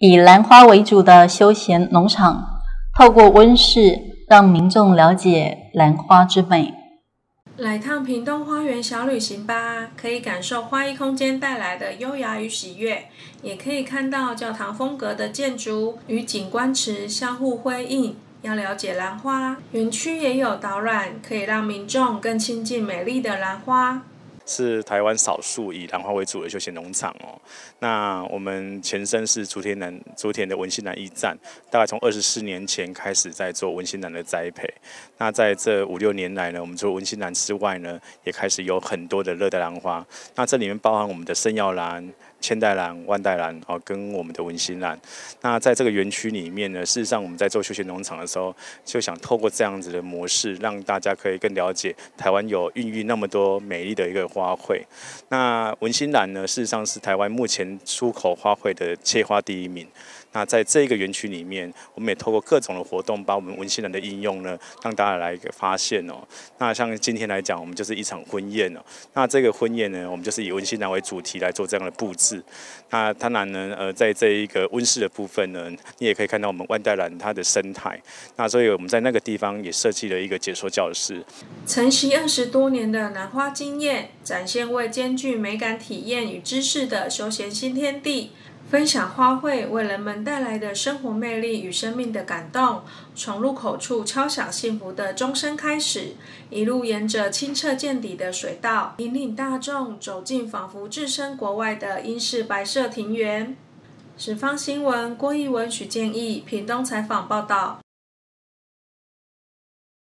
以兰花为主的休闲农场，透过温室让民众了解兰花之美。来趟屏东花园小旅行吧，可以感受花艺空间带来的优雅与喜悦，也可以看到教堂风格的建筑与景观池相互辉映。要了解兰花，园区也有导览，可以让民众更亲近美丽的兰花。是台湾少数以兰花为主的休闲农场哦。那我们前身是竹田南竹田的文心兰驿站，大概从二十四年前开始在做文心兰的栽培。那在这五六年来呢，我们除文心兰之外呢，也开始有很多的热带兰花。那这里面包含我们的圣耀兰。千代兰、万代兰，哦，跟我们的文心兰。那在这个园区里面呢，事实上我们在做休闲农场的时候，就想透过这样子的模式，让大家可以更了解台湾有孕育那么多美丽的一个花卉。那文心兰呢，事实上是台湾目前出口花卉的切花第一名。那在这个园区里面，我们也透过各种的活动，把我们文心兰的应用呢，让大家来一个发现哦。那像今天来讲，我们就是一场婚宴哦。那这个婚宴呢，我们就是以文心兰为主题来做这样的布置。那当然呢，呃，在这一个温室的部分呢，你也可以看到我们万代兰它的生态。那所以我们在那个地方也设计了一个解说教室。承袭二十多年的兰花经验，展现为兼具美感体验与知识的休闲新天地。分享花卉为人们带来的生活魅力与生命的感动，从入口处敲响幸福的钟声开始，一路沿着清澈见底的水道，引领大众走进仿佛置身国外的英式白色庭园。十方新闻郭义文、许建义，屏东采访报道。